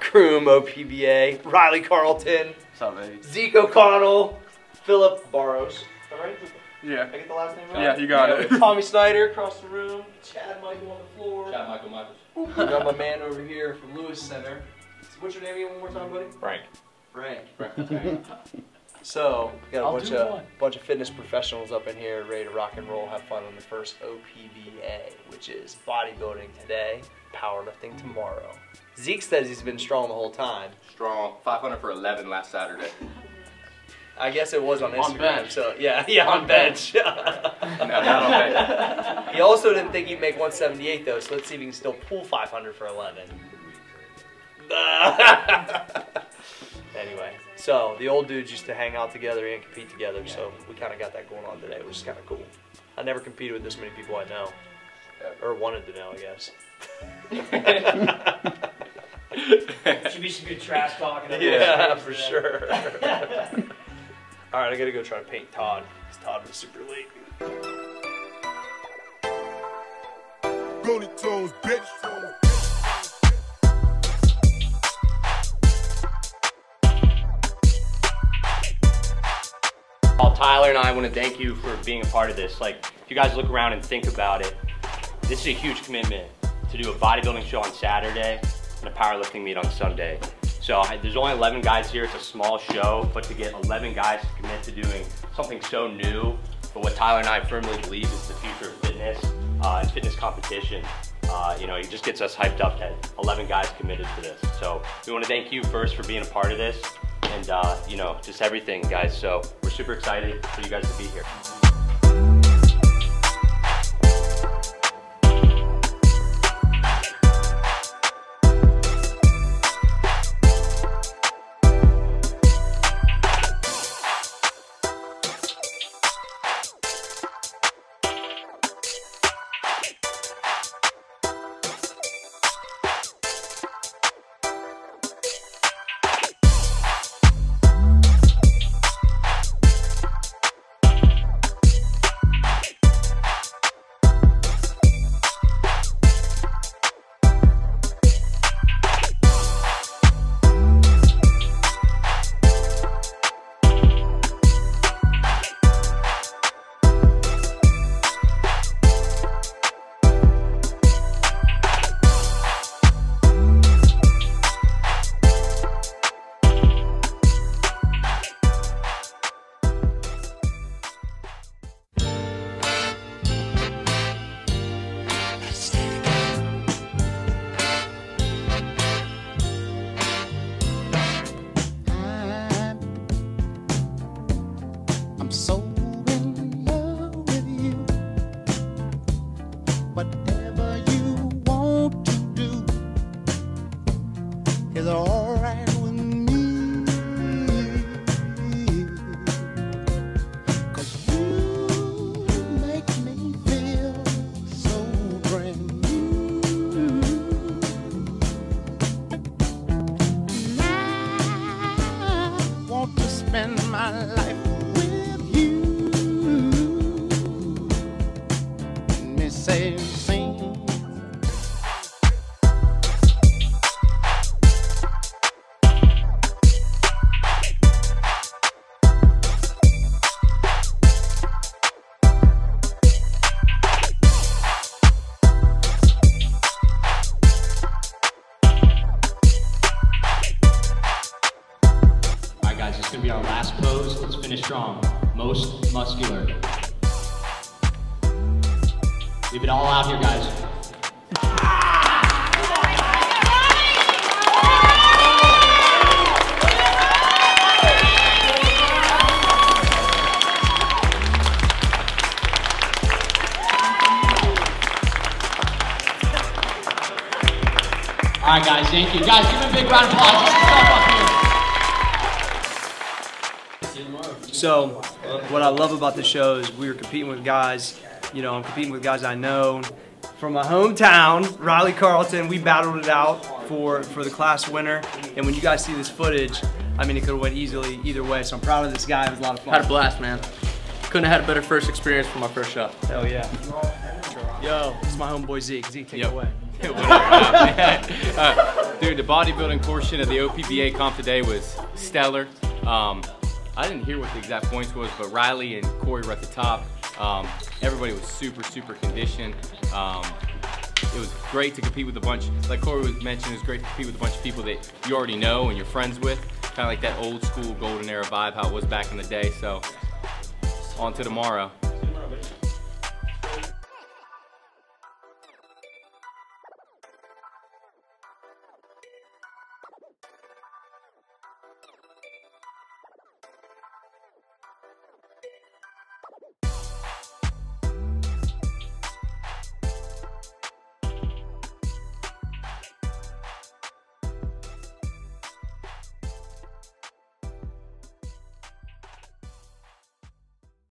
Croom, OPBA, Riley Carlton, What's up. Zeke O'Connell, Philip Barrows. All right? Yeah. I get the last name right? Yeah, you got it. Tommy Snyder across the room, Chad Michael on the floor. Chad Michael Michaels. We got my man over here from Lewis Center. So what's your name again one more time, buddy? Frank. Frank. Frank. So, we got a I'll bunch of one. bunch of fitness professionals up in here ready to rock and roll, have fun on the first OPBA, which is bodybuilding today, powerlifting tomorrow. Zeke says he's been strong the whole time. Strong. 500 for 11 last Saturday. I guess it was on Instagram. bench. So yeah, yeah, on bench. No, not on bench. he also didn't think he'd make 178 though, so let's see if he can still pull 500 for 11. anyway, so the old dudes used to hang out together and compete together, so we kind of got that going on today, which is kind of cool. I never competed with this many people I know, or wanted to know, I guess. Should be some good trash talking. yeah, for sure. All right, I gotta go try to paint Todd. 'cause Todd was super late. Looney Tunes, bitch. Well, Tyler and I want to thank you for being a part of this. Like, if you guys look around and think about it, this is a huge commitment to do a bodybuilding show on Saturday and a powerlifting meet on Sunday. So I, there's only 11 guys here. It's a small show, but to get 11 guys to commit to doing something so new, but what Tyler and I firmly believe is the future of fitness uh, and fitness competition. Uh, you know, it just gets us hyped up that 11 guys committed to this. So we want to thank you first for being a part of this and, uh, you know, just everything, guys. So we're super excited for you guys to be here. Whatever you want to do is alright with me. 'Cause you make me feel so brand new. I want to spend my life our last pose. Let's finish strong. Most muscular. Leave it all out here, guys. All right, guys, thank you. Guys, give them a big round of applause. So, what I love about the show is we were competing with guys, you know, I'm competing with guys I know from my hometown, Riley Carlton. We battled it out for, for the class winner. And when you guys see this footage, I mean, it could have went easily either way. So I'm proud of this guy. It was a lot of fun. Had a blast, man. Couldn't have had a better first experience for my first shot. Hell yeah. Yo, this is my homeboy Zeke. Zeke, take Yep. it away. Uh, Dude, the bodybuilding portion of the OPBA comp today was stellar. Um, I didn't hear what the exact points was, but Riley and Cory were at the top. Um, everybody was super, super conditioned. Um, it was great to compete with a bunch, like Cory was mentioned, it was great to compete with a bunch of people that you already know and you're friends with. Kind of like that old school golden era vibe, how it was back in the day. So, on to tomorrow.